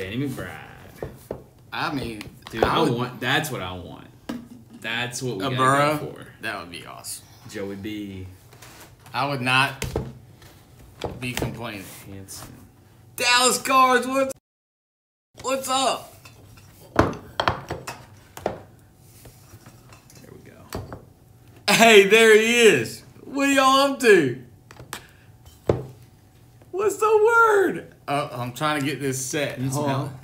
Danny McBride. I mean, Dude, I, would- want. That's what I want. That's what we a gotta go for. That would be awesome. Joey B. I would not be complaining. Hanson. Dallas Cards, what's what's up? There we go. Hey, there he is. What are y'all up to? What's the word? Oh, I'm trying to get this set. Need Hold on.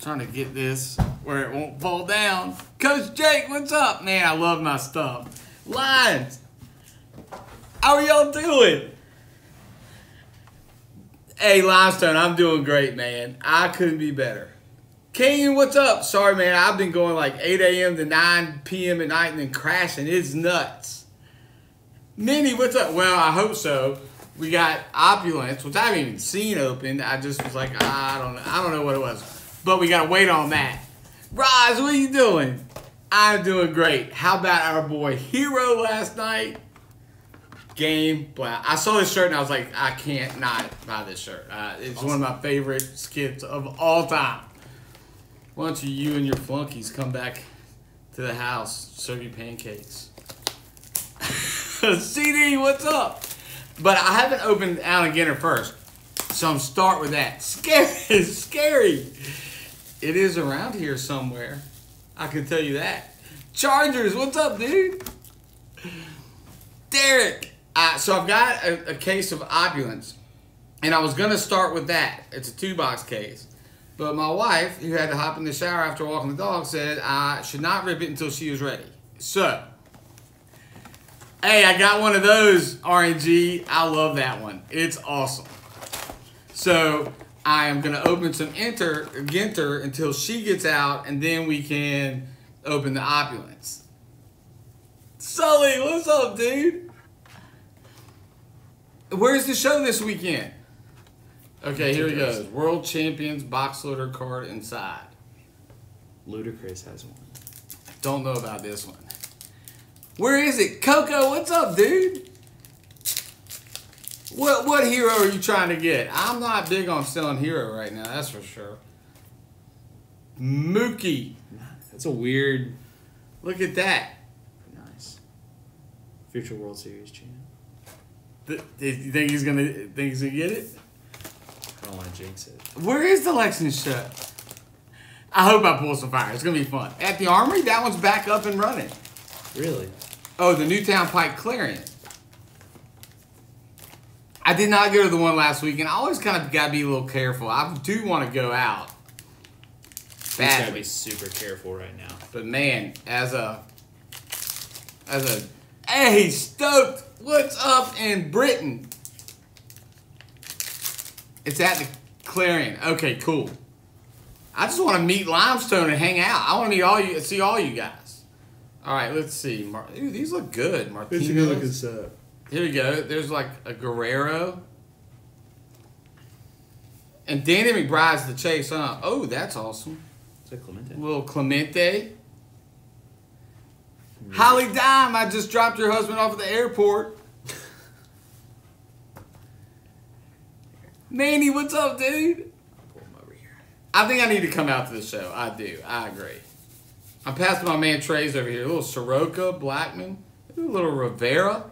Trying to get this where it won't fall down. Coach Jake, what's up? Man, I love my stuff. Lions, how are y'all doing? Hey, Limestone, I'm doing great, man. I couldn't be better. Kenyon, what's up? Sorry, man. I've been going like 8 a.m. to 9 p.m. at night and then crashing. It's nuts. Minnie, what's up? Well, I hope so. We got Opulence, which I haven't even seen open. I just was like, I don't know. I don't know what it was. But we got to wait on that. Roz, what are you doing? I'm doing great. How about our boy Herro last night? Game, but I saw this shirt and I was like, I can't not buy this shirt. Uh, it's one of my favorite skits of all time. Why don't you, you and your flunkies come back to the house, serve you pancakes? CD, what's up? But I haven't opened Allen Ginter first, so I'm start with that. Scary, scary. It is around here somewhere. I can tell you that. Chargers, what's up, dude? Derek. Uh, so I've got a, a case of opulence, and I was gonna start with that. It's a two box case, but my wife, who had to hop in the shower after walking the dog, said I should not rip it until she was ready. So, hey, I got one of those RNG. I love that one. It's awesome. So I am gonna open some enter Ginter until she gets out, and then we can open the opulence. Sully, what's up, dude? Where's the show this weekend? Okay, here he goes. World Champions box loader card inside. Ludacris has one. Don't know about this one. Where is it? Coco, what's up, dude? What what herro are you trying to get? I'm not big on selling herro right now, that's for sure. Mookie. That's a weird. Look at that. Nice. Future World Series champ. Th- you think he's gonna think he's gonna get it? I don't want to jinx it. Where is the Lexington show? I hope I pull some fire. It's gonna be fun. At the Armory, that one's back up and running. Really? Oh, the Newtown Pike Clarion. I did not go to the one last week, and I always kind of gotta be a little careful. I do want to go out He's gotta be super careful right now. but man, as a as a hey stoked, what's up in Britain? It's at the Clarion. Okay, cool. I just want to meet Limestone and hang out. I want to meet all you, see all you guys. All right, let's see. Mar- Ooh, these look good. Martinez. up. Here we go. There's like a Guerrero. And Danny McBride's the chase, huh? Oh, that's awesome. Is that Clemente? little Clemente. Holly Dime, I just dropped your husband off at the airport. Manny, what's up, dude? Pull him over here. I think I need to come out to the show. I do. I agree. I'm passing my man Trey's over here. A little Soroka, Blackmon, a little Rivera.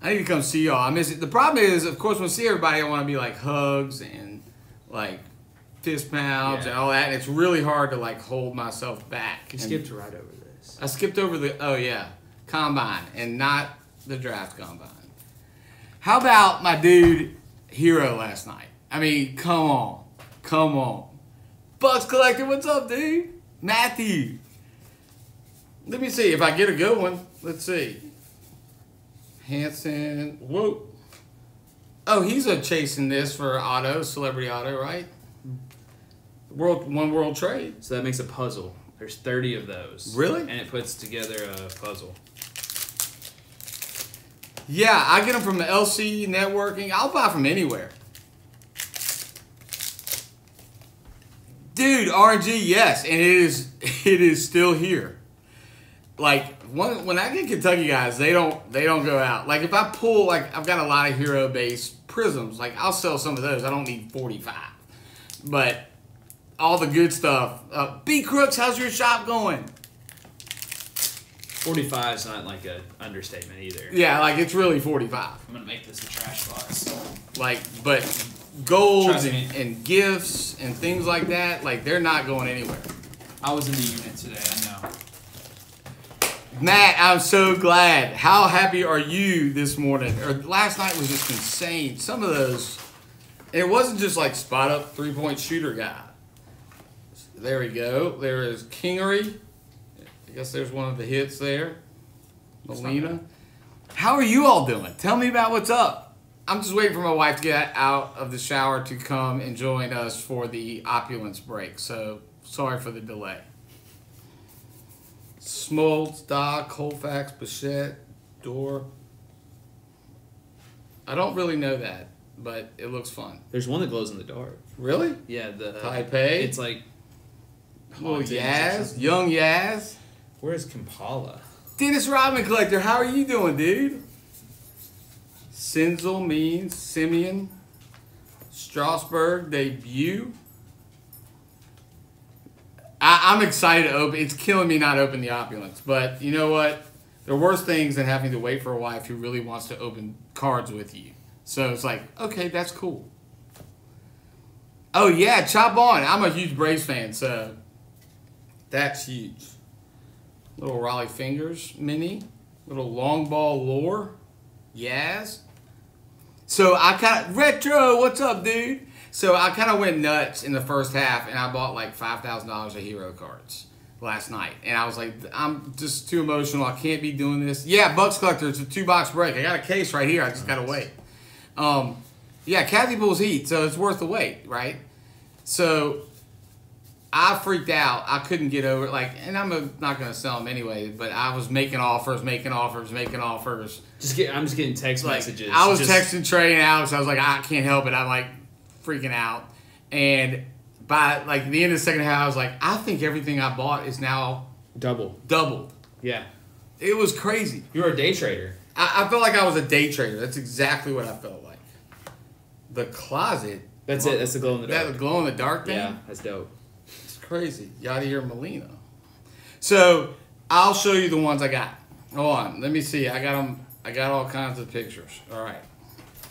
I need to come see y'all. I miss it. The problem is, of course, when I see everybody, I want to be like hugs and like fist pounds Yeah. and all that. And it's really hard to like hold myself back. You And skipped right over this. I skipped over the oh yeah combine and not the draft combine. How about my dude Herro last night? I mean, come on, come on, Bucks collector, what's up, dude? Matthew. Let me see if I get a good one. Let's see. Hanson. Whoa. Oh, he's a chasing this for auto, celebrity auto, right? World one world trade. So that makes a puzzle. There's 30 of those. Really? And it puts together a puzzle. Yeah, I get them from the LC networking. I'll buy from anywhere. Dude, RNG, yes, and it is it is still here. Like when when I get Kentucky guys, they don't they don't go out. Like if I pull like I've got a lot of herro base prisms, like I'll sell some of those. I don't need 45. But all the good stuff. Uh, B Crooks, how's your shop going? 45 is not like a understatement either. Yeah, like it's really 45. I'm gonna make this a trash box. Like, but me. and, and gifts and things like that, like they're not going anywhere. I was in the unit today. I know. Matt, I'm so glad. How happy are you this morning? Or last night was just insane. Some of those, it wasn't just like spot up three point shooter guy. There we go. There is Kingery. I guess there's one of the hits there. Molina. How are you all doing? Tell me about what's up. I'm just waiting for my wife to get out of the shower to come and join us for the opulence break. So sorry for the delay. Smoltz, Doc, Colfax, Bichette, Door. I don't really know that, but it looks fun. There's one that glows in the dark. Really? Yeah, the Taipei? It's like Oh Yaz, young Yaz. Where's Kampala? Dennis Rodman Collector, how are you doing, dude? Sinzel means Semien. Strasburg debut. I, I'm excited to open. It's killing me not open the opulence, but you know what? There are worse things than having to wait for a wife who really wants to open cards with you. So it's like, okay, that's cool. Oh yeah, chop on. I'm a huge Braves fan, so that's huge. Little Rollie Fingers mini, little long ball lore, Yaz. So I kind of retro. What's up, dude? So I kind of went nuts in the first half, and I bought like five thousand dollars of herro cards last night, and I was like, I'm just too emotional. I can't be doing this. Yeah, Bucks collector. It's a two box break. I got a case right here. I just gotta wait. Um, yeah, Kathy Bull's heat, so it's worth the wait, right? So I freaked out. I couldn't get over it. Like, and I'm not gonna sell them anyway. But I was making offers, making offers, making offers. Just get. I'm just getting text Like, messages. I was just, texting Trey and Alex. I was like, I can't help it. I'm like freaking out. And by like the end of the second half, I was like, I think everything I bought is now double. doubled. Yeah, It was crazy. you're a day trader. I, I felt like I was a day trader. That's exactly what I felt like. The closet. That's it. That's the glow in the That dark. glow in the dark thing. Yeah, that's dope. Crazy. Yadier Molina. So I'll show you the ones I got. Hold on. Let me see. I got them. I got all kinds of pictures. All right.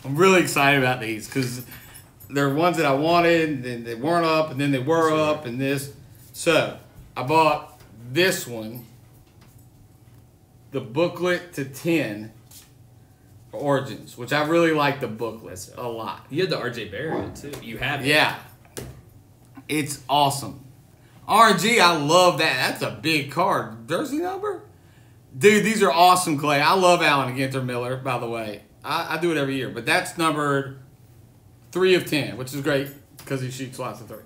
I'm really excited about these because they're ones that I wanted, and then they weren't up, and then they were Sure. up, and this. So I bought this one, the booklet to ten Origins, which I really like the booklet a lot. You had the RJ Barrett too. You have it. Yeah. It's awesome. RNG, I love that. That's a big card. Jersey number? Dude, these are awesome, Clay. I love Allen Ginter Miller, by the way. I, I do it every year, but that's numbered 3 of 10, which is great because he shoots lots of threes.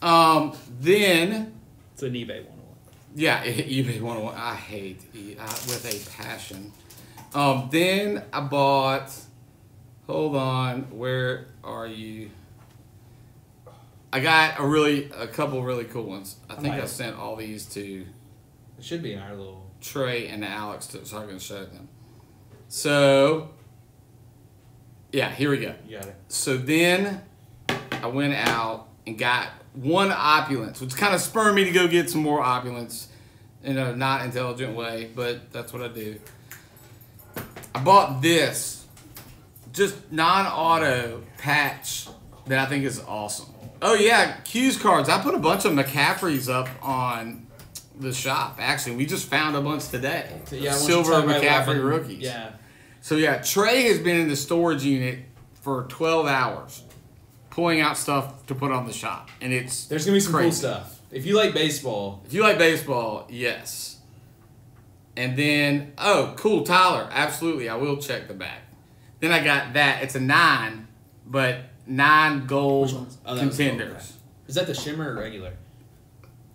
Um, then, It's an eBay 101. yeah, eBay 101. I hate e- I, with a passion. Um, then I bought, hold on, where are you? I got a really, a couple really cool ones. I think I sent all these to It should be in our little. Trey and Alex to, so I can show them. So, yeah, here we go. You got it. So then I went out and got one opulence, which kind of spurred me to go get some more opulence in a not intelligent way, but that's what I do. I bought this just non auto patch that I think is awesome. Oh, yeah, Q's cards. I put a bunch of McCaffrey's up on the shop. Actually, we just found a bunch today. Yeah, I want you to Silver McCaffrey rookies. Yeah. So yeah, Trey has been in the storage unit for 12 hours, pulling out stuff to put on the shop, and it's There's gonna be some cool stuff. If you like baseball, if you like baseball, yes. And then oh, cool, Tyler, absolutely, I will check the back. Then I got that. It's a nine, but nine gold Oh, that gold, contenders. is that the shimmer or regular?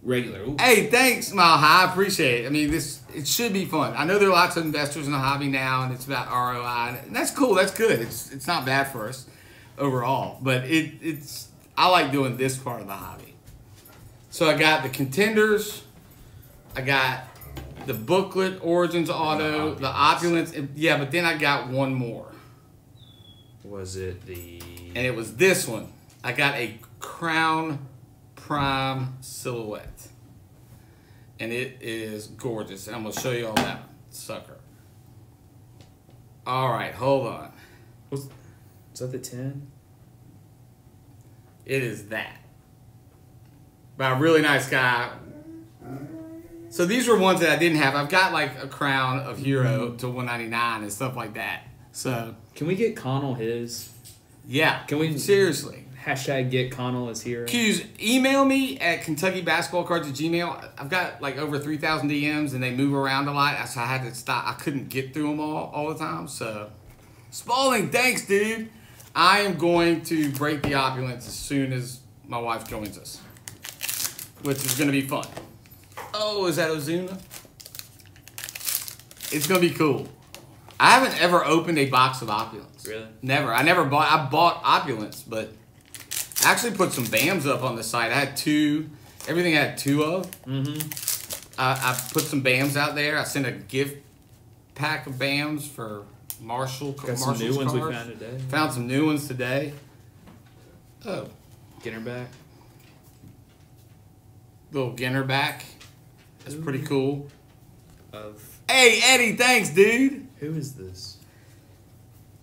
Regular. Ooh. Hey, thanks, Mile High. I appreciate it. I mean, this it should be fun. I know there are lots of investors in the hobby now, and it's about ROI, and that's cool. That's good. It's it's not bad for us overall, but it it's I like doing this part of the hobby. So I got the contenders, I got the booklet Origins Auto, the opulence, and- yeah, but then I got one more. Was it the? And it was this one. I got a Crown Prime silhouette, and it is gorgeous. And I'm gonna show you all that sucker. All right, hold on. Was, is that the ten? It is that. By a really nice guy. So these were ones that I didn't have. I've got like a crown of herro mm-hmm. to 199 and stuff like that. So Can we get Connell his? Yeah, Can we- seriously? Hashtag get Connell his herro. Q's email me at Kentucky Basketball Cards at Gmail. I've got like over 3,000 DMs and they move around a lot. So I had to stop. I couldn't get through them all all the time. So Spalding, thanks, dude. I am going to break the opulence as soon as my wife joins us, which is going to be fun. Oh, is that Ozuna? It's going to be cool. I haven't ever opened a box of opulence. Really? Never. I never bought. I bought opulence, but I actually put some BAMs up on the site. I had two. Everything I had two of. Mm-hmm. I, I put some BAMs out there. I sent a gift pack of BAMs for Marshall. Got some Marshall's new ones we found today. Found some new ones today. Oh, Get her back. little Ginter back. That's pretty cool. Of Hey, Eddie, thanks, dude. Who is this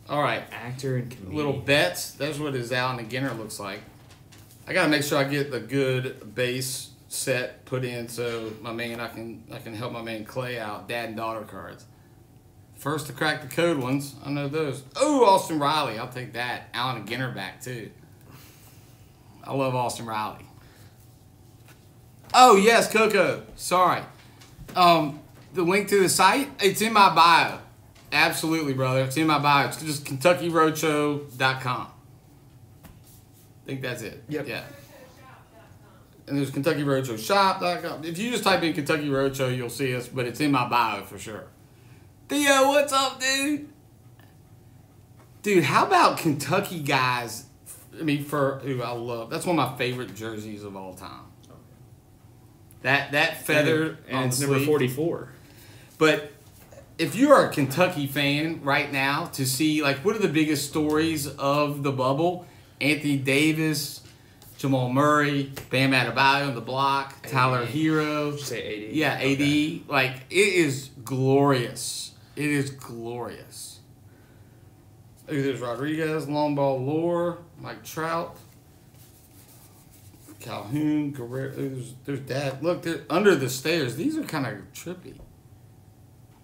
All right. actor and comedian? Little bets. That's what his Allen and Ginter looks like. I gotta make sure I get the good base set put in so my man I can I can help my man Clay out. Dad and daughter cards. First to crack the code ones. I know those. Oh, Austin Riley. I'll take that. Allen and Ginter back too. I love Austin Riley. Oh yes, Coco. Sorry. Um, the link to the site. It's in my bio. Absolutely, brother. It's in my bio. It's just KentuckyRoadshow.com. I think that's it. Yep. Yeah. And there's Kentucky Roadshow Shop.com. If you just type in Kentucky Roadshow, you'll see us, but it's in my bio for sure. Theo, what's up, dude? Dude, how about Kentucky guys? I mean, for who I love. That's one of my favorite jerseys of all time. That that feather and, the number forty-four. But if you are a Kentucky fan right now, to see like what are the biggest stories of the bubble? Anthony Davis, Jamal Murray, Bam Adebayo on the block, Tyler Herro. Say AD? Yeah, AD. Okay. Like it is glorious. It is glorious. There's Rodriguez, long ball lore, Mike Trout, Calhoun, Guerrero. There's, there's dad. Look, under the stairs. These are kind of trippy.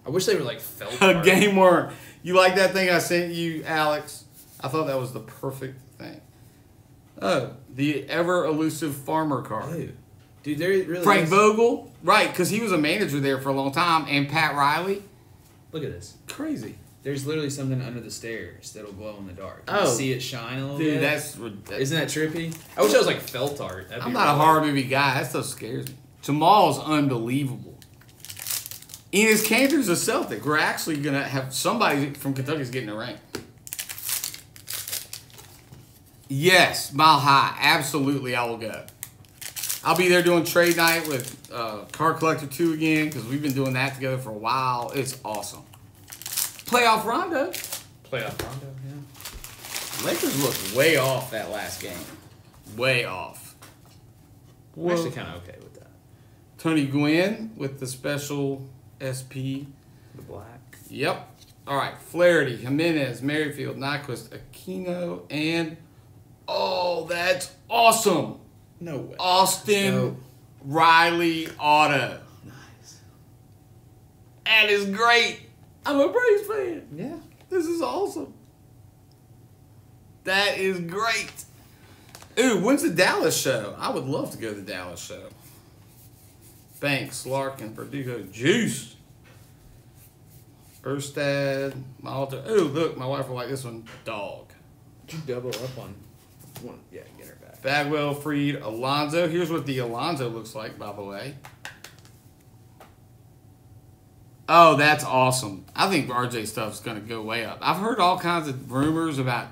I wish they were like felt. A art. game worm. You like that thing I sent you, Alex? I thought that was the perfect thing. Oh, the ever elusive farmer card. Dude, dude, there really Frank is- Vogel, right? Because he was a manager there for a long time, and Pat Riley. Look at this. Crazy, There's literally something under the stairs that'll glow in the dark. Can Oh. you see it shine a little dude. bit. That's, that's Isn't that trippy? I wish I was like felt art. That'd I'm not a horror movie guy. That stuff scares me. Jamal's unbelievable. Enes Kanter's a Celtic. We're actually gonna have somebody from Kentucky's getting a ring. Yes, Mile High. Absolutely, I will go. I'll be there doing trade night with uh, Car Collector 2 again because we've been doing that together for a while. It's awesome. Playoff Rondo. Playoff Rondo, yeah. Lakers looked way off that last game. Way off. I'm actually kind of okay with that. Tony Gwynn with the special SP. The black. Yep. All right. Flaherty, Jimenez, Merrifield, Nyquist, Aquino, and oh, that's awesome. No way. Austin No. Riley auto. Nice. That is great. I'm a Braves fan. Yeah. This is awesome. That is great. Ooh, when's the Dallas show? I would love to go to the Dallas show. Banks, Larkin, Verdugo, Juice. Erstad, Malta. Ooh, look, my wife will like this one. Dog. You double up on one? Yeah, get her back. Bagwell, Fried, Alonso. Here's what the Alonso looks like, by the way. Oh, that's awesome. I think RJ stuff's going to go way up. I've heard all kinds of rumors about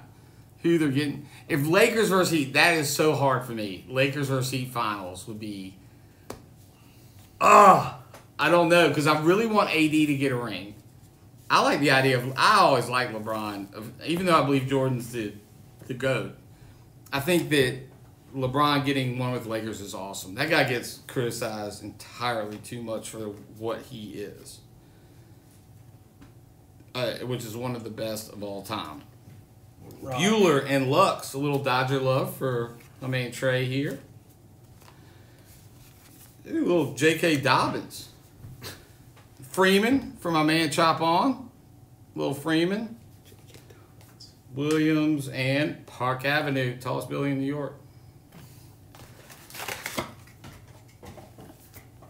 who they're getting. If Lakers versus Heat, that is so hard for me. Lakers versus Heat finals would be. Ah, I don't know because I really want AD to get a ring. I like the idea of. I always like LeBron, even though I believe Jordan's the the goat. I think that LeBron getting one with Lakers is awesome. That guy gets criticized entirely too much for what he is, uh, which is one of the best of all time. Buehler and Lux, a little Dodger love for my man Trey here. Little J.K. Dobbins. Freeman for my man Chop On. Little Freeman. Williams and Park Avenue, tallest building in New York.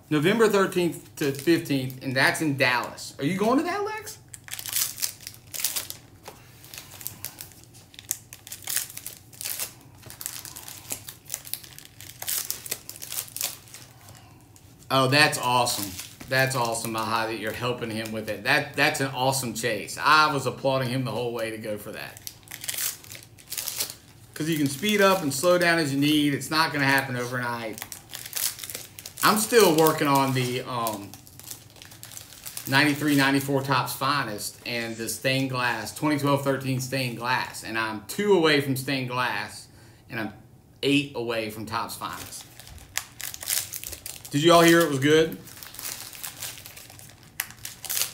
November 13th to 15th, and that's in Dallas. Are you going to that, Lex? Oh, that's awesome. That's awesome, Maha, that you're helping him with it. That that's an awesome chase. I was applauding him the whole way to go for that. Because you can speed up and slow down as you need. It's not going to happen overnight. I'm still working on the um, 93, 94 Topps Finest and the stained glass, 2012-13 stained glass. And I'm two away from stained glass, and I'm eight away from Topps Finest. Did you all hear it was good?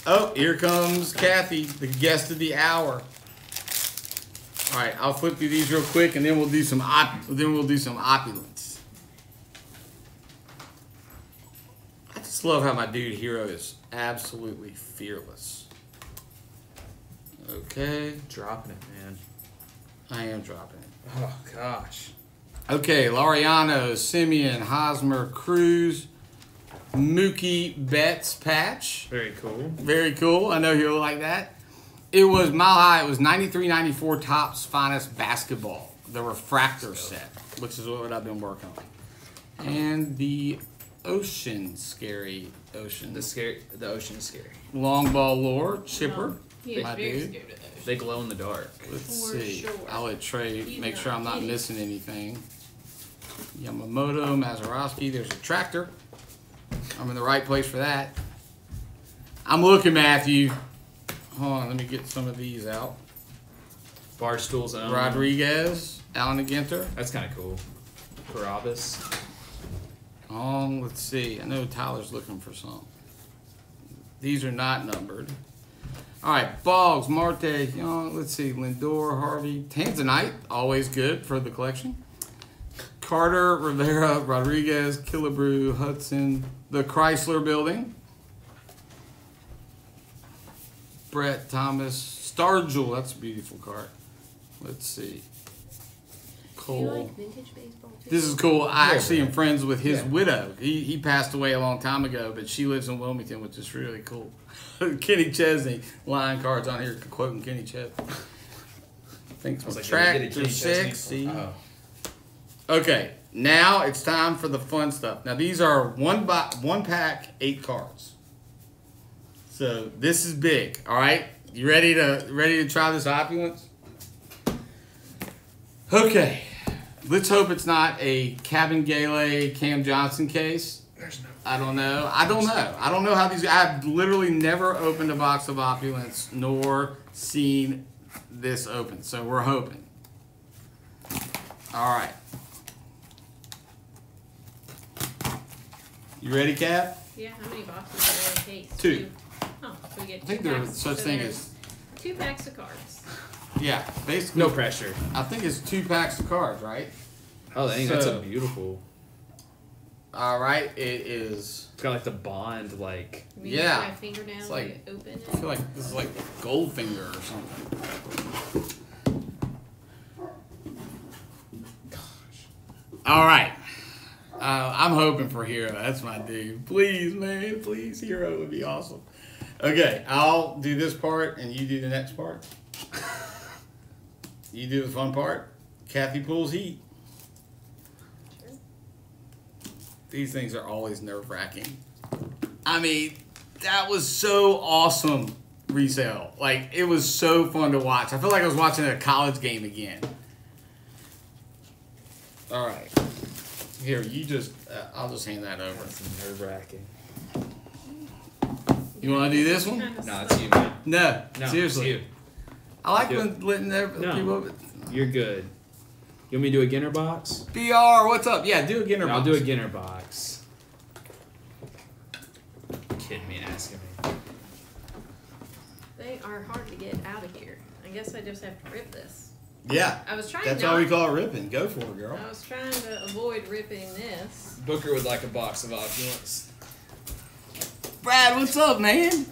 Oh, here comes Kathy, the guest of the hour. All right, I'll flip through these real quick, and then we'll do some op- then we'll do some opulence. I just love how my dude Herro is absolutely fearless. Okay, Dropping it, man. I am dropping it. Oh gosh. Okay, Laureano, Semien, Hosmer, Cruz, Mookie Betts patch. Very cool. Very cool. I know you'll like that. It was mile high. It was 93 94 Topps finest basketball, the refractor set, which is what I've been working on. And the ocean, scary ocean. The scary. The ocean is scary. long ball lore, chipper. He was my dude. scared of. They glow in the dark. Let's For see. sure. I'll let Trey make sure I'm not missing anything. Yamamoto, Mazeroski. There's a tractor. I'm in the right place for that. I'm looking, Matthew. Hold on, let me get some of these out. Barstool's own. Rodriguez, Allen Ginter. That's kind of cool. Carabas. Um, let's see. I know Tyler's looking for some. These are not numbered. All right, Boggs, Marte, Young, let's see, Lindor, Harvey, Tanzanite, always good for the collection. Carter, Rivera, Rodriguez, Killebrew, Hudson, the Chrysler Building. Brett Thomas, Stargell, that's a beautiful card. Let's see. Do you Cole. like vintage baseball too? This is cool. I Yeah, actually am man. friends with his Yeah. widow. He he passed away a long time ago, but she lives in Wilmington, which is really cool. Kenny Chesney line cards on here quoting Kenny Chesney. Thanks I was for like, did we tractor Kenny Oh. Okay, now it's time for the fun stuff. Now these are one by one pack, eight cards. So this is big. All right, you ready to ready to try this opulence? Okay, let's hope it's not a Cabin Gale Cam Johnson case. There's no. I don't know. I don't know. I don't know how these. I've literally never opened a box of opulence nor seen this open. So we're hoping. All right. You ready, Cap? Yeah, how many boxes are there in a case? Two. Oh, so we get I two think there's packs. such so thing there's as two packs of cards. yeah. Basically, No pressure. I think it's two packs of cards, right? Oh, dang, that's a beautiful. All right. It is. It's got like the bond, like. I Yeah. You my finger It's like- you open I feel like this is like Goldfinger or something. Gosh. All right. Uh, I'm hoping for Herro. That's my dude. Please, man. Please, Herro would be awesome. Okay, I'll do this part and you do the next part. You do the fun part. Kathy pulls heat. These things are always nerve wracking. I mean, that was so awesome resale. Like, it was so fun to watch. I feel like I was watching a college game again. All right. Here, you just, uh, I'll just hand that over. That's nerve wracking. You want to do this one? No, it's you, man. No, No, seriously. it's I like Do when letting every- No. people. you. You're good. You want me to do a Ginter box? BR, what's up? Yeah, do a Ginter box. I'll do a Ginter box. Kidding me, asking me. They are hard to get out of here. I guess I just have to rip this. Yeah, I was trying that's not. why we call it ripping. Go for it, girl. I was trying to avoid ripping this. Booker would like a box of opulence. Brad, what's up, man?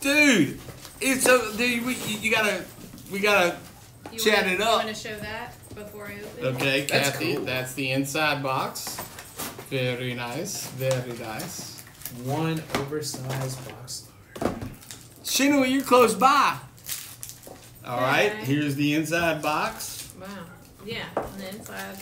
Dude, it's a dude. We, you, you gotta, we gotta. You Chat wanna, it up. You want to show that before I open? it? Okay, That's Kathy, cool. that's the inside box. Very nice, very nice. One oversized box loader. Shinua, you're close by. All right, Okay. here's the inside box. Wow. Yeah, and the inside.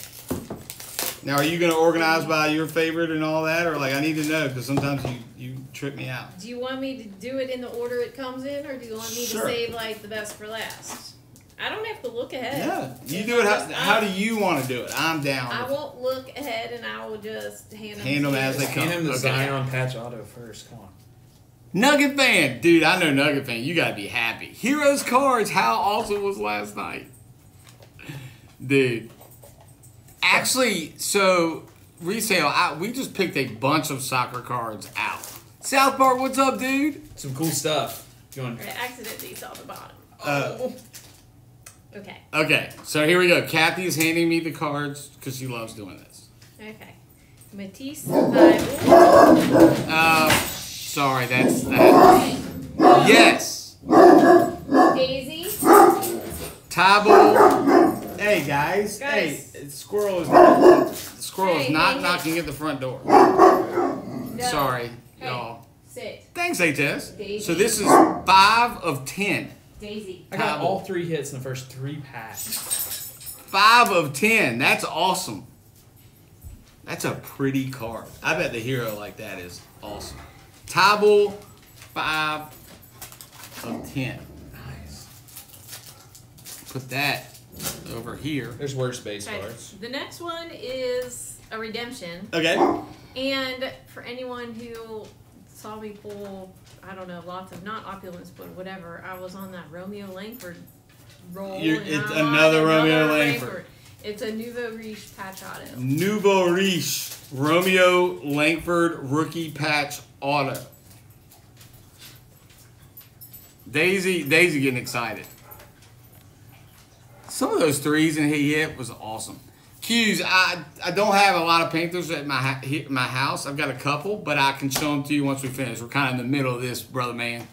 Now, are you gonna organize by your favorite and all that, or like I need to know because sometimes you you trip me out. Do you want me to do it in the order it comes in, or do you want me Sure. to save like the best for last? I don't have to look ahead. Yeah, you If do it. I How, just- how I- do you want to do it? I'm down. I with it. won't look ahead, and I will just hand them. Hand to 'em you. as they Hand him the Okay. Zion patch auto first. Come on. Nugget fan, dude. I know Nugget fan. You gotta be happy. Heroes cards. How awesome was last night, dude? Actually, so resale. I, we just picked a bunch of soccer cards out. South Park, what's up, dude? Some cool stuff. You want? I accidentally saw the bottom. Uh, Oh. okay. Okay, so here we go. Kathy's handing me the cards because she loves doing this. Okay. Matisse Thybulle. Uh, sorry, that's that. Yes, Daisy. Thybulle. Hey guys, Guys. hey, squirrel is not, the squirrel is not hey, hey. knocking at the front door. No. Sorry, Hey. y'all. Sit. Thanks, HS. Daisy. So this is five of ten. Daisy. I got Table. all three hits in the first three packs. Five of ten. That's awesome. That's a pretty card. I bet the hero like that is awesome. Thybulle, five of ten. Nice. Put that over here. There's worse base Okay. cards. The next one is a redemption. Okay. And for anyone who saw me pull, I don't know, lots of not opulence, but whatever, I was on that Romeo Langford roll. You're- and it's I'm on another Romeo Langford. It's a Nouveau Riche patch auto. Nouveau Riche, Romeo Langford rookie patch auto. Daisy, Daisy getting excited. Some of those threes and he hit was awesome. Q's, I I don't have a lot of Panthers at my my house. I've got a couple, but I can show them to you once we finish. We're kind of in the middle of this, brother man.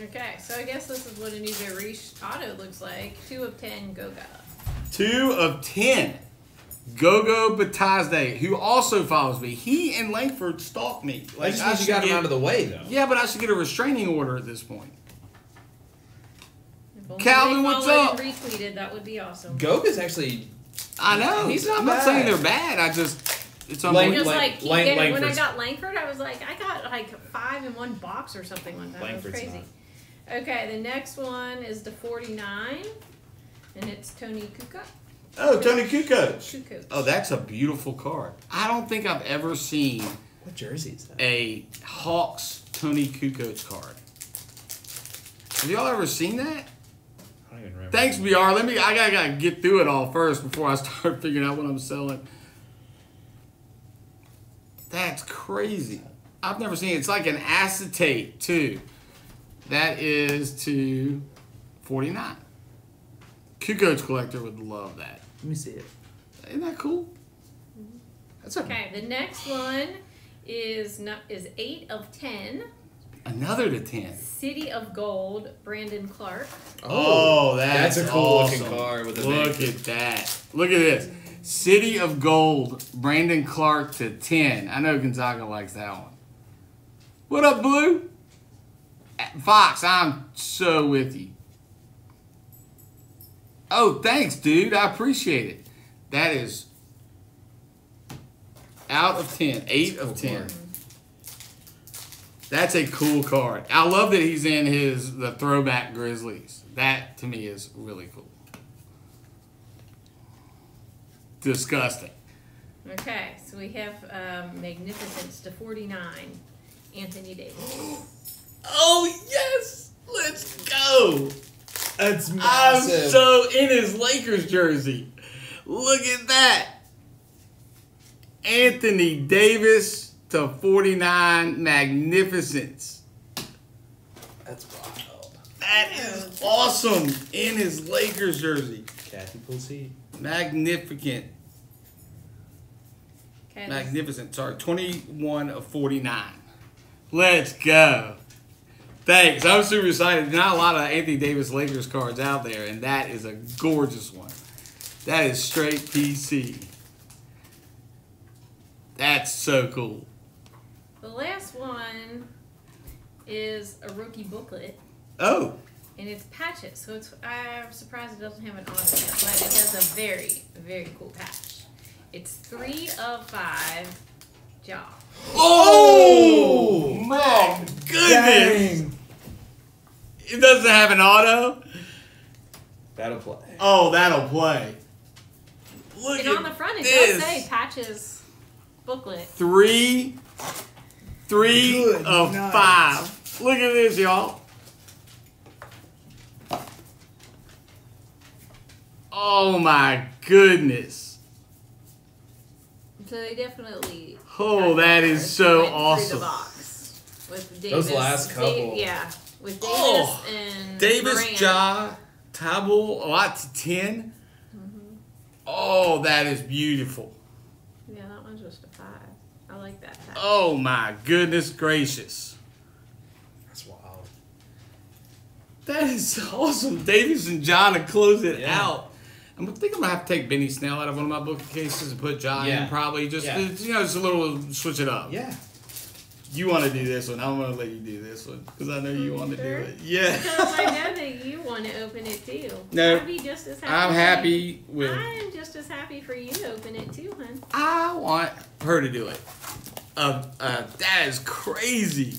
Okay, so I guess this is what a Nouveau Riche auto looks like. Two of ten Goga. Two of ten. Goga Bitadze, who also follows me. He and Langford stalk me. I just I means you should got him out of the way, though. Yeah, but I should get a restraining order at this point. If Calvin, what's up? Retweeted, that would be awesome. Goga's actually I know. He's not I'm not saying they're bad. I just it's Lang- Just Lang- like keep Lang- when I got Langford, I was like, I got like five in one box or something like that. Langford's it was crazy. Okay, the next one is the 49, and it's Toni Kukoc. Oh, Toni Kukoc. Kukoc. Oh, that's a beautiful card. I don't think I've ever seen what jersey is that? a Hawks Toni Kukoc card. Have y'all ever seen that? I don't even remember. Thanks, BR. Let me. I gotta, gotta get through it all first before I start figuring out what I'm selling. That's crazy. I've never seen it. It's like an acetate too. That is to forty nine. Kukoc collector would love that. Let me see it. Isn't that cool? That's a, Okay, the next one is not, is eight of ten. another to ten. City of Gold, Brandon Clarke. Oh, oh that's, That's a cool looking car with a Look name. at that. Look at this. City of Gold, Brandon Clarke to 10. I know Gonzaga likes that one. What up, Blue? Fox, I'm so with you. Oh, thanks, dude. I appreciate it. That is out of 10. 8 of 10. That's a cool card. I love that he's in his the throwback Grizzlies. That to me is really cool. Disgusting. Okay, so we have um, Magnificence to 49, Anthony Davis. Oh yes, let's go. That's I'm so in his Lakers jersey. Look at that. Anthony Davis to 49 magnificence. That's wild. That is awesome in his Lakers jersey. Kathy Pussy. Magnificent. Okay, Magnificent. Sorry, 21 of 49. Let's go. Thanks. I'm super excited. Not a lot of Anthony Davis Lakers cards out there, and that is a gorgeous one. That is straight PC. That's so cool. the last one is a rookie booklet, Oh, and it's patches. So it's I'm surprised it doesn't have an auto yet, but it has a very very cool patch. It's three of five. Ja. oh, oh my goodness! Dang. It doesn't have an auto. That'll play. Oh, that'll play. Look And at on the front it this. does say patches booklet. Three, three Good of night. five. Look at this, y'all. Oh my goodness. So they definitely. Oh, got that there. is They so awesome. The box with Those Davis. last Da- couple. yeah, with Davis Oh, and Davis, Morant. Ja, Table, a lot to 10. Mm-hmm. Oh, that is beautiful. Yeah, that one's just a five. I like that patch. Oh my goodness gracious. That's wild. That is awesome. Davis and John to close it Yeah. out. I'm I think I'm gonna have to take Benny Snell out of one of my bookcases and put John Yeah. in probably just Yeah. you know just a little switch it up. Yeah. You want to do this one? I'm gonna let you do this one because I know you want to do it. Yeah. Because I know that you want to open it too. No, I'd be just as happy. I'm happy with. I am just as happy for you to open it too, hun. I want her to do it. Uh, uh, that is crazy.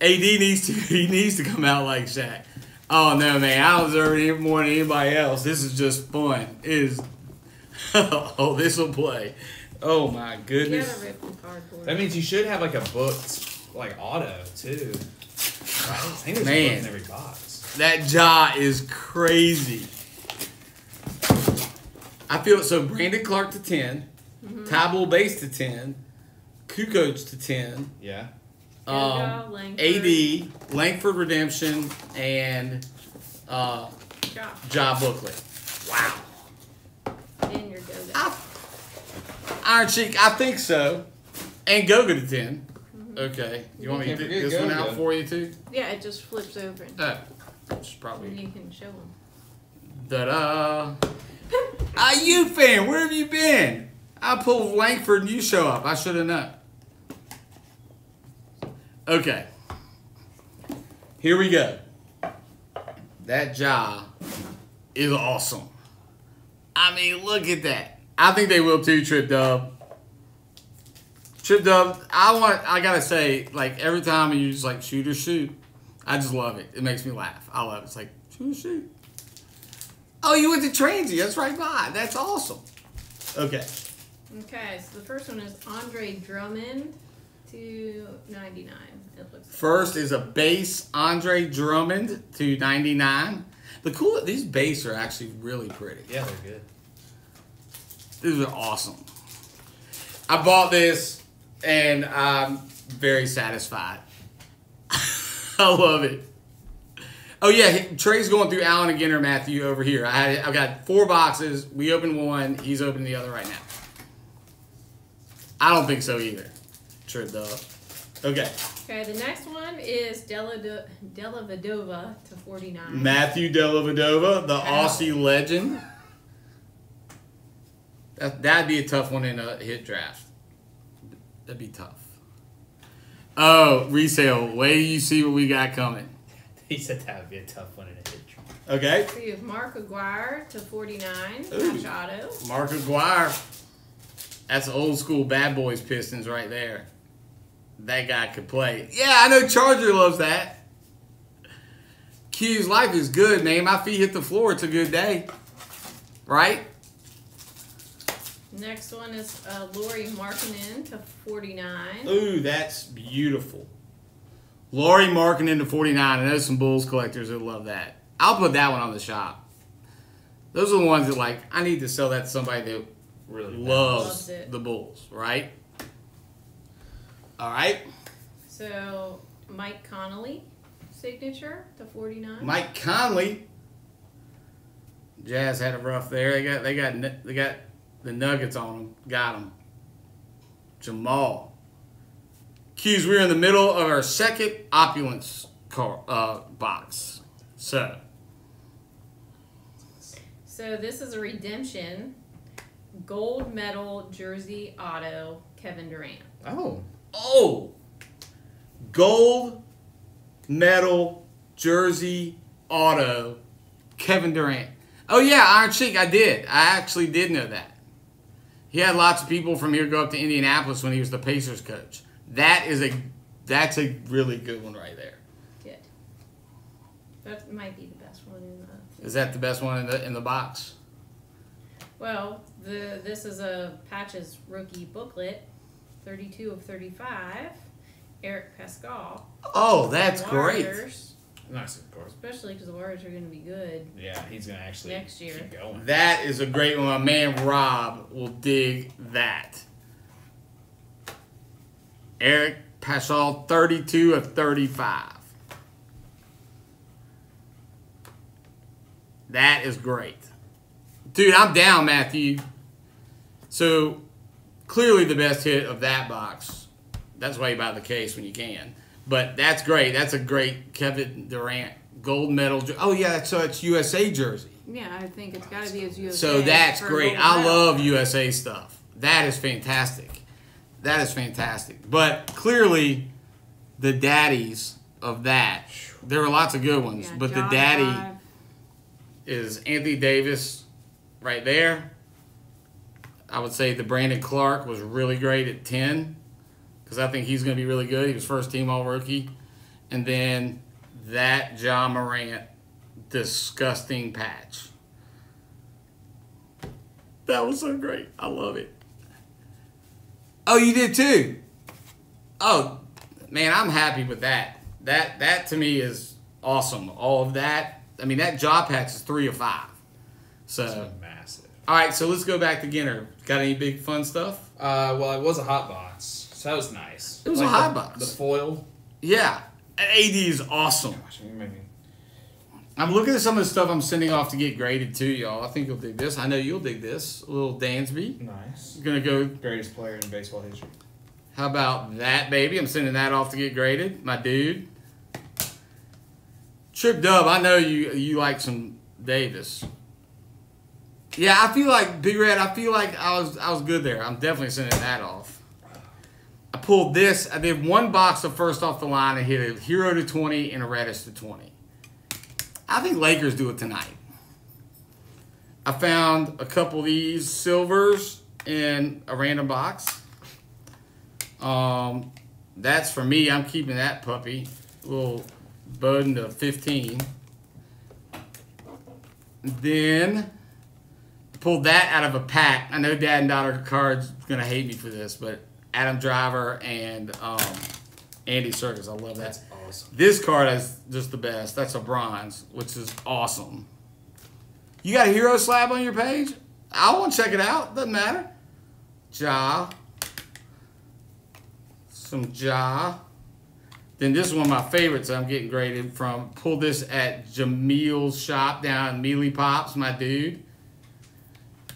AD needs to he needs to come out like Shaq. Oh no, man! I deserve it more than anybody else. This is just fun. It is. oh, this will play. Oh my goodness. gotta rip the cardboard. That means you should have like a booked like auto too. Right? I think there's Man. a book in every box. That Ja is crazy. I feel so. Brandon Clarke to 10 Mm-hmm. Thybulle Base to ten, Kukoc to ten, Yeah. um, Langford, AD, Langford Redemption, and uh, Josh, Ja Booklet. Wow. and your Goga. I, Iron Cheek, I think so. And Goga to 10. Okay. You want me to Can't get forget this one out for you too? Yeah, it just flips over and Uh, which is and probably. you can show them. Da da. IU fan, where have you been? I pulled Langford and you show up. I should have known. Okay. Here we go. That Ja is awesome. I mean, look at that. I think they will too, Trip Dub. Trip Dub, I want I gotta say, like every time you just like shoot or shoot, I just love it. It makes me laugh. I love it. It's like shoot or shoot. Oh, you went to Transy. That's right by. That's awesome. Okay. Okay, so the first one is Andre Drummond to 99. Like. First is a base Andre Drummond to 99. The cool these base are actually really pretty. Yeah, they're good. These are awesome. I bought this and I'm very satisfied. I love it. Oh yeah, Trey's going through Allen again or Matthew over here. I had I've got four boxes. We opened one. He's opening the other right now. I don't think so either. Trip dub. Okay. Okay, the next one is Della, Dellavedova to 49. Matthew Dellavedova, the Ow. Aussie legend. That, that'd be a tough one in a hit draft. That'd be tough. Oh, resale. Wait till you see what we got coming. He said that would be a tough one in a hit. Draft. Okay. So you have Mark Aguirre to 49. Ooh. Patch auto. Mark Aguirre. That's old school bad boys Pistons right there. That guy could play. Yeah, I know Charger loves that. Q's life is good, man. My feet hit the floor. It's a good day. Right? Next one is uh, Lauri Markkanen to 49. Ooh, that's beautiful. Laurie marking into 49. I know some Bulls collectors that love that. I'll put that one on the shop. Those are the ones that, like, I need to sell that to somebody that Really loves Loves it. the Bulls, right? All right. So Mike Connolly signature to 49. Mike Conley. Jazz had a rough there. They got they got nu- they got the Nuggets on them. Got them. Jamal. Q's. We're in the middle of our second opulence car, uh, box. So So this is a redemption gold medal jersey auto Kevin Durant. Oh, oh, gold medal jersey auto Kevin Durant. Oh yeah, Iron Cheek. I did. I actually did know that. He had lots of people from here go up to Indianapolis when he was the Pacers coach. That is a that's a really good one right there. Good. That might be the best one in the. Is that the best one in the in the box? Well, the this is a Patches rookie booklet, 32 of 35. Eric Paschall. Oh, that's great. Warriors, nice of course. Especially because the Warriors are going to be good. Yeah, he's gonna actually Next year. keep going. That is a great one. My man Rob will dig that. Eric Paschall, 32 of 35. That is great. Dude, I'm down, Matthew. So, clearly the best hit of that box. That's why you buy the case when you can. But that's great. That's a great Kevin Durant gold medal. Oh, yeah, so it's USA jersey. Yeah, I think it's got to be his USA. So that's great. I love USA stuff. That is fantastic. That is fantastic. But clearly, the daddies of that, there are lots of good ones, Yeah, but the daddy is Anthony Davis right there. I would say the Brandon Clarke was really great at 10 because I think he's going to be really good. He was first team all rookie. And then that Ja Morant disgusting patch. That was so great. I love it. Oh, you did too. Oh, man, I'm happy with that. That that to me is awesome. All of that. I mean, that jaw patch is three or five. So, So massive. all right. So let's go back to Ginter. Got any big fun stuff? Uh, well, it was a hot box, so that was nice. It was a the- hot box. The foil. Yeah, and AD is awesome. Gosh, you made me. I'm looking at some of the stuff I'm sending off to get graded too, y'all. I think you'll dig this. I know you'll dig this. A little Dansby. Nice. Gonna go. Greatest player in baseball history. How about that, baby? I'm sending that off to get graded. My dude. Trip Dub. I know you. You like some Davis. Yeah, I feel like Big Red. I feel like I was. I was good there. I'm definitely sending that off. I pulled this. I did one box of first off the line I hit a Herro to 20 and a Reddish to 20. I think Lakers do it tonight. I found a couple of these silvers in a random box. Um, that's for me. I'm keeping that puppy. little Bowden to 15. Then pulled that out of a pack. I know Dad and Daughter Cards gonna hate me for this, but Adam Driver and um, Andy Serkis. I love that. That's awesome. This card is just the best. That's a bronze, which is awesome. You got a Herro slab on your page? I want to check it out. Doesn't matter. Ja. Some Ja. Then this is one of my favorites I'm getting graded from. Pulled this at Jamil's shop down in Mealy Pops, my dude.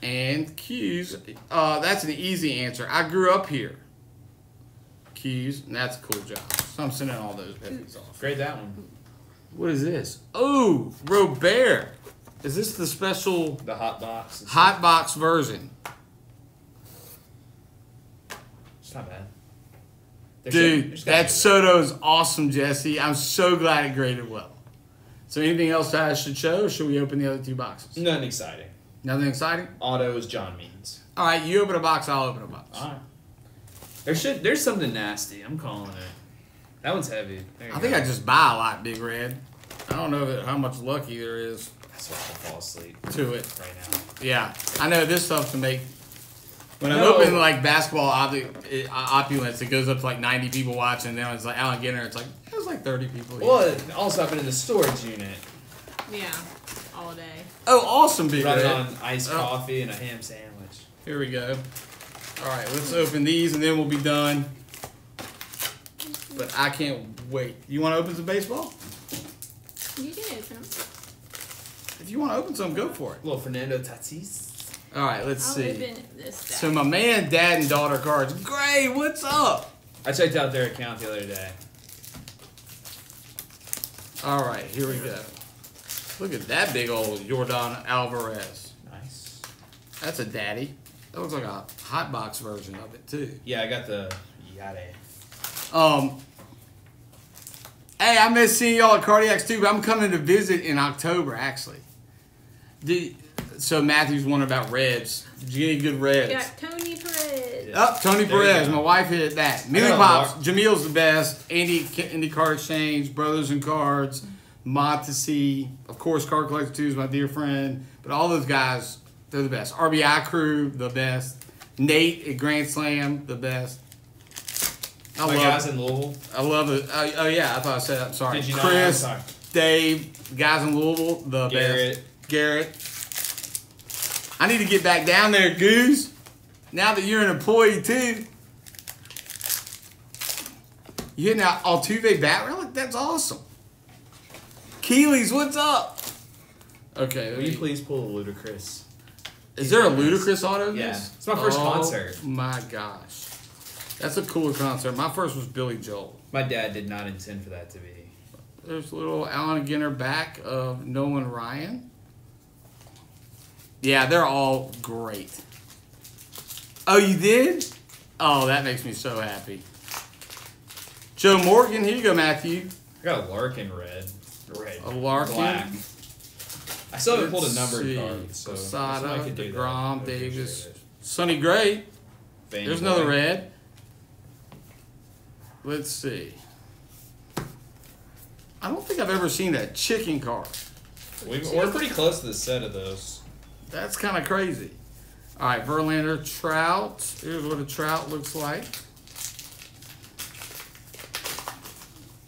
And Q's. Uh, that's an easy answer. I grew up here. Q's, and that's a cool job. So I'm sending all those peppies off. Grade that one. What is this? Oh, Robert. Is this the special The hot box. It's, hot box version? It's not bad. There should- Dude, there's gotta that be- Soto's awesome, Jesse. I'm so glad it graded well. So anything else that I should show, or should we open the other two boxes? Nothing exciting. Nothing exciting? Auto is John Means. All right, you open a box, I'll open a box. All right. There should there's something nasty. I'm calling it. That one's heavy. There you I think. I just buy a lot, Big Red. I don't know that, how much lucky there is That's why I fall asleep to it. right now. Yeah, I know this stuff to make When I No. open like basketball opulence, it goes up to like 90 people watching. And then it's like Allen Ginter, it's like it was like 30 people. here. Well, it also happened in the storage unit. Yeah, all day. oh, awesome, big Running red. on iced Oh. coffee and a ham sandwich. Here we go. All right, let's open these and then we'll be done. But I can't wait. You want to open some baseball? You can open them. If you want to open some, go for it. Little Fernando Tatis. All right, let's I'll see. open this. So my man, dad, and daughter cards. Gray, What's up? I checked out their account the other day. All right, here we go. Look at that big old Jordan Alvarez. Nice. That's a daddy. That looks like a hot box version of it too. Yeah, I got the yada. Um. Hey, I miss seeing y'all at Cardiacs too, but I'm coming to visit in October actually. Did, so Matthew's wondering about Reds. Did you get any good We Reds? got Tony Perez. Yeah. Oh, Tony There Perez. My wife hit that. Millie got a Pops. lot. Jamil's the best. Andy Andy Card Exchange. Brothers and Cards. Montasy. Of course, Card Collector 2 is my dear friend. But all those guys, they're the best. RBI Crew, the best. Nate at Grand Slam, the best. I My love, guys in Louisville. I love it. Oh, oh, yeah, I thought I said. I'm sorry. Did you? Chris, sorry. Dave, guys in Louisville, the Garrett. best. Garrett. I need to get back down there, Goose. Now that you're an employee too. You hitting out Altuve bat relic? That's awesome. Keeley's, what's up? Okay. Will you please pull a Ludacris? Is there a Ludacris auto? Yeah. this? It's my first oh, concert. My gosh. That's a cooler concert. My first was Billy Joel. My dad did not intend for that to be. There's a little Allen Ginter back of Nolan Ryan. Yeah, they're all great. Oh, you did? Oh, that makes me so happy. Joe Morgan, here you go, Matthew. I got a Larkin red. Red. A Larkin. Black. I still haven't pulled a Let's numbered see. card, so Posada, could do. DeGrom, Davis. Sonny Gray. There's another red. Let's see. I don't think I've ever seen that chicken card. We've, we're pretty close to the set of those. That's kind of crazy. All right, Verlander, Trout. Here's what a Trout looks like.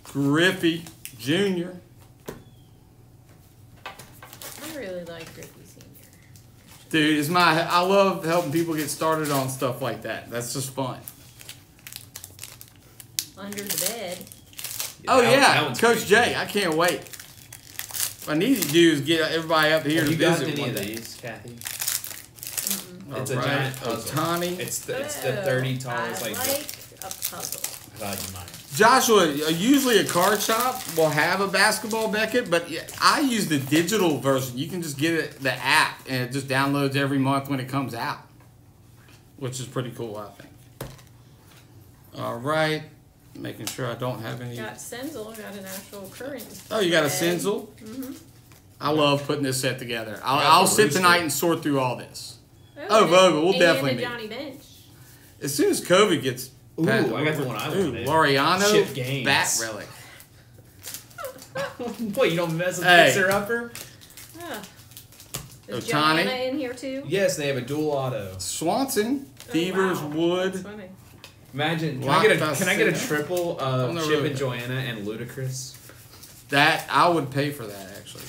Griffey Jr. I really like Griffey Senior. Dude, it's my. I love helping people get started on stuff like that. That's just fun. Under the bed. oh yeah, that one's Coach pretty Jay. I can't wait. What I need to do is get everybody up here Have to you got visit any one of day. these, Kathy? Mm-mm. It's a All right, giant puzzle. Ohtani. It's the it's the Oh, thirty tall. Oh, I like, like a puzzle. Glad you mind. Joshua, uh, usually a card shop will have a basketball Beckett, but I use the digital version. You can just get it the app, and it just downloads every month when it comes out, which is pretty cool, I think. All right, making sure I don't have any. Got Senzel, got an actual current. Oh, you got a bed. Senzel? Mm-hmm. I love putting this set together. I'll, I'll sit rooster. tonight and sort through all this. Oh, and- Vogel, we'll and definitely a meet. Johnny Bench. As soon as COVID gets. Ooh, past- I got the one I Ooh, wanted. Laureano Chip Gaines. bat relic. what you don't mess with Hey. fixer upper? Ah. Is Ohtani? Joanna in here too? Yes, they have a dual auto. Swanson, Oh, wow. Wood. That's funny. Imagine, can Lock I get a can I get a triple of Chip road. and Joanna and Ludacris? That I would pay for that actually.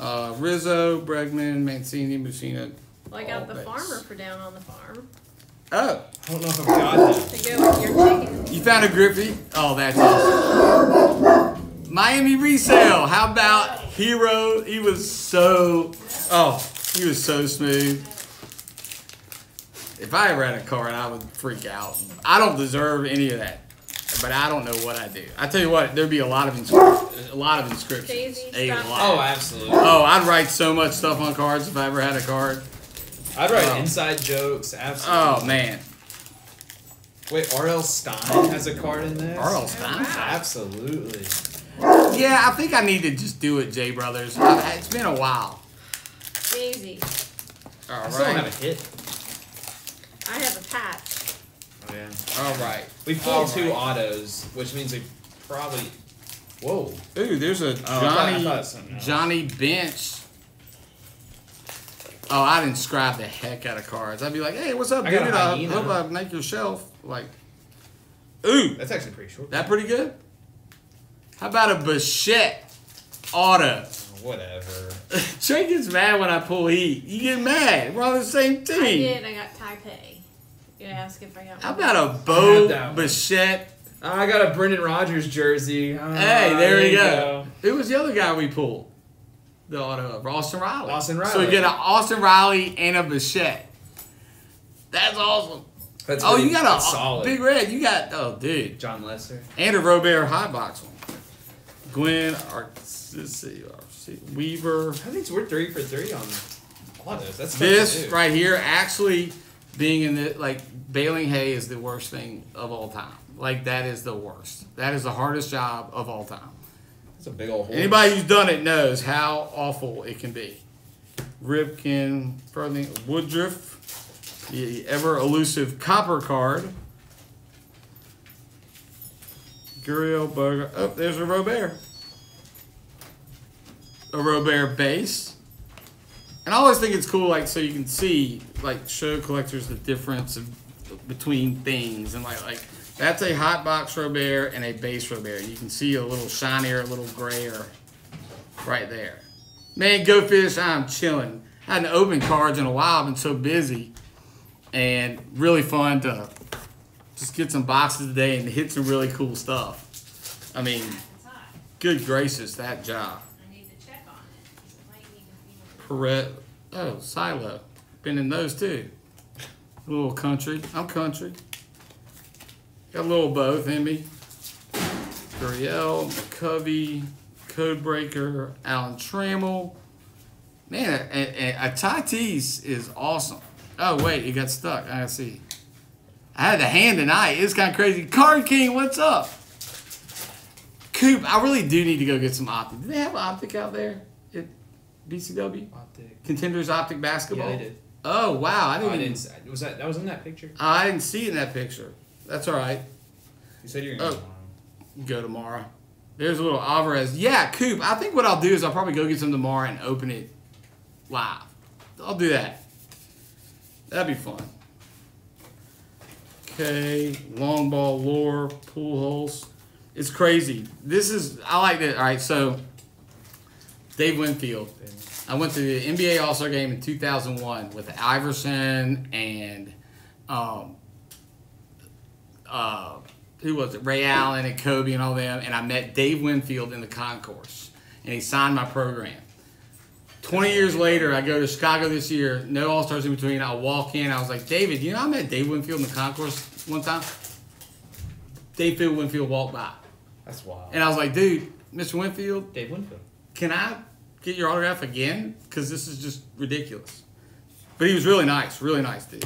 Uh, Rizzo, Bregman, Mancini, Mussina. Well, I All got the base. farmer for down on the farm Oh, I don't know if I've got that. to go with your chicken. you found a Griffey? Oh, that's awesome. Miami resale. How about Herro? He was so. Oh, he was so smooth. If I ever had a card, I would freak out. I don't deserve any of that, but I don't know what I do. I tell you what, there'd be a lot of inscri- a lot of inscriptions. Daisy, A lot. Oh, absolutely. Oh, I'd write so much stuff on cards if I ever had a card. I'd write Oh. inside jokes. Absolutely. Oh man, Wait, R.L. Stine has a card in this. R.L. Stine. Absolutely. Yeah, I think I need to just do it, J Brothers. Uh, it's been a while. Daisy. All I still don't have a hit. I have a patch. Oh yeah. All right. We pulled All two right. autos, which means we probably. Whoa. Ooh, there's a Oh, I thought- I Johnny thought. Johnny Bench. Oh, I'd inscribe the heck out of cards. I'd be like, "Hey, what's up, I dude? got a I uh, hope I make your shelf." Like, ooh, That's actually pretty short. that pretty good. How about a Bichette auto? Oh, whatever. Trey gets mad when I pull heat. You get mad. We're on the same team. I team. did. I got Taipei. You ask if I got. How one. about a I Bo have one. Bichette? Ah, I got a Brendan Rodgers jersey. Ah, Hey, there we you go. Who was the other guy we pulled? The auto of Austin Riley. Austin Riley. So you get an Austin Riley and a Bichette. That's awesome. That's oh, you got a solid. big red. You got oh, dude, Jon Lester. and a Robert high box one. Gwen Arcisi, Arcisi, Weaver. I think we're three for three on autos. That's This right here, actually being in the like baling hay is the worst thing of all time. Like that is the worst. That is the hardest job of all time. That's a big old hole. Anybody who's done it knows how awful it can be. Ripken, Woodruff, the ever elusive copper card. Gurriel Burger. Oh, there's a Robert. A Robert base. And I always think it's cool, like, so you can see, like, show collectors the difference of, between things. And, like, like, that's a hot box Robert and a base Robert. You can see a little shinier, a little grayer right there. Man, go fish, I'm chilling. I hadn't opened cards in a while. I've been so busy. And really fun to just get some boxes today and hit some really cool stuff. I mean, good gracious, that job. Perret. Oh, Silo. Been in those too. A little country. I'm country. Got a little both in me. Gurriel, McCovey, Codebreaker, Alan Trammell. Man, a, a, a Tatis is awesome. Oh, wait, it got stuck. I see. I had the hand and tonight. It's kind of crazy. Card King, what's up? Coop, I really do need to go get some optic. Do they have optic out there at BCW? Optic. Contenders Optic Basketball? Yeah, they did. Oh, wow. I Oh, didn't, I even, didn't. Was that that was in that picture? I didn't see it in that picture. That's all right. You said you're gonna. Oh. Go tomorrow. There's a little Alvarez. Yeah, Coop. I think what I'll do is I'll probably go get some tomorrow and open it live. I'll do that. That'd be fun. Okay, long ball lore, pool holes. It's crazy. This is I like it. All right, so Dave Winfield. I went to the NBA All Star game in 2001 with Iverson and um, uh, who was it? Ray Allen and Kobe and all them. And I met Dave Winfield in the concourse, and he signed my program. 20 years later, I go to Chicago this year, no All Stars in between. I walk in, I was like, David, you know, I met Dave Winfield in the concourse one time. Dave Winfield walked by. That's wild. And I was like, dude, Mr. Winfield, Dave Winfield. can I get your autograph again? Because this is just ridiculous. But he was really nice, really nice dude.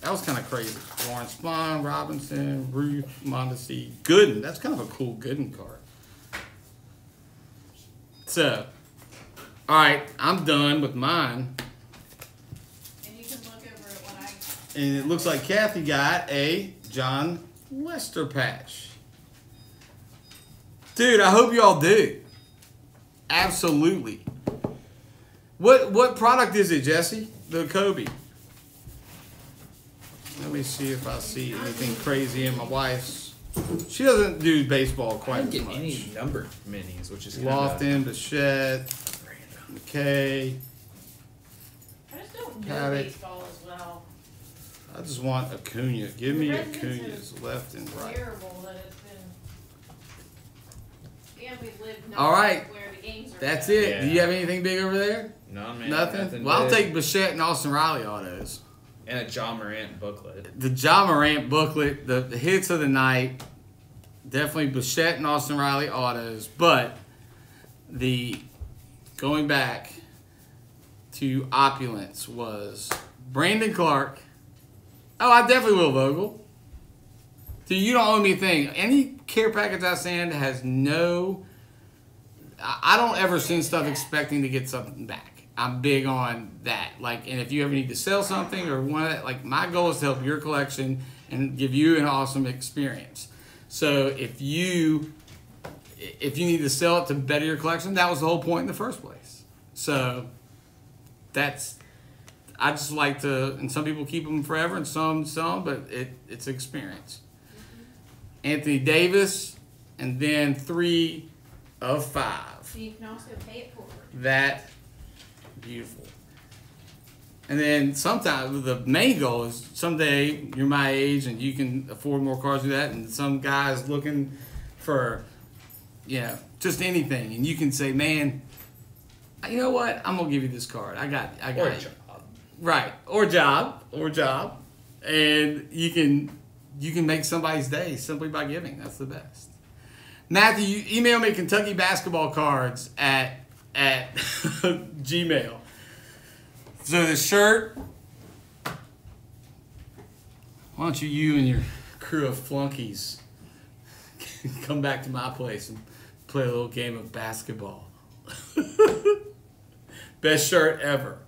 That was kind of crazy. Lawrence Spahn, Robinson, Ruth, Mondesi, Gooden. That's kind of a cool Gooden card. So, all right, I'm done with mine. And you can look over at what I. And it looks like Kathy got a Jon Lester patch. Dude, I hope y'all do. Absolutely. What what product is it, Jesse? The Kobe. Let me see if I see anything crazy in my wife's. She doesn't do baseball quite I quite didn't as get much. any numbered minis, which is kind of Lofton, Bichette, random. McKay. I just don't Got know it. baseball as well. I just want Acuna. Give me The Red Acuna's left and right. Terrible that it's been. Yeah, we live. All right. Where the games are. That's at. it. Do you Yeah. have anything big over there? No man. Nothing. Well, I'll big. take Bichette and Austin Riley autos. And a Ja Morant booklet. The Ja Morant booklet, the, the hits of the night, definitely Bichette and Austin Riley autos. But the going back to opulence was Brandon Clarke. Oh, I definitely will, Vogel. Dude, you don't owe me a thing. Any care package I send has no. I don't ever send stuff expecting to get something back. I'm big on that. Like, and if you ever need to sell something or want to, like, my goal is to help your collection and give you an awesome experience. So if you if you need to sell it to better your collection, that was the whole point in the first place. So that's I just like to, and some people keep them forever, and some some, but it it's experience. Anthony Davis, and then three of five. So you can also pay it forward. That beautiful. And then sometimes the main goal is someday you're my age and you can afford more cars do that, and some guy's looking for, you know, just anything, and you can say, man, you know what? I'm gonna give you this card. I got, I got Or job. Right. Or job. Or job. And you can you can make somebody's day simply by giving. That's the best. Matthew, you email me Kentucky basketball cards at at Gmail. So the shirt. Why don't you you and your crew of flunkies come back to my place and play a little game of basketball? Best shirt ever.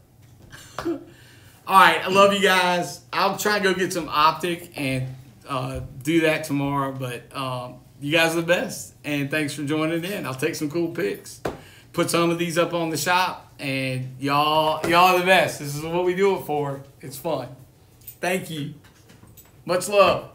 All right, I love you guys. I'll try and go get some optic and uh, do that tomorrow. But um, you guys are the best, and thanks for joining in. I'll take some cool pics, put some of these up on the shop, and y'all, y'all are the best. This is what we do it for. It's fun. Thank you. Much love.